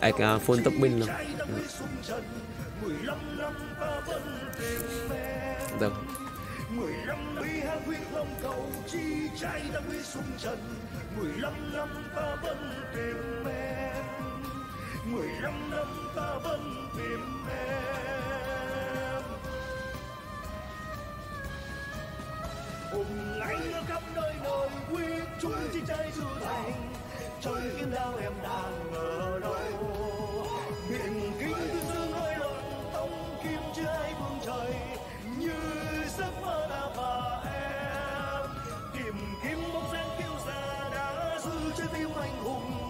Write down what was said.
ai uh, full tốc binh luôn Được. Mười cầu chi trai ta quý sung trần mười lăm năm ta vẫn tìm em mười lăm năm ta vẫn tìm em hôm nay nó khắp chiếc trái du thành trời kiếm đao em đang ở đâu biển kinh tương dương hơi lộn tông kim chưa ai buông trời như giấc mơ ta và em tìm kiếm bóng dáng kiêu già đã giữ trái tim anh hùng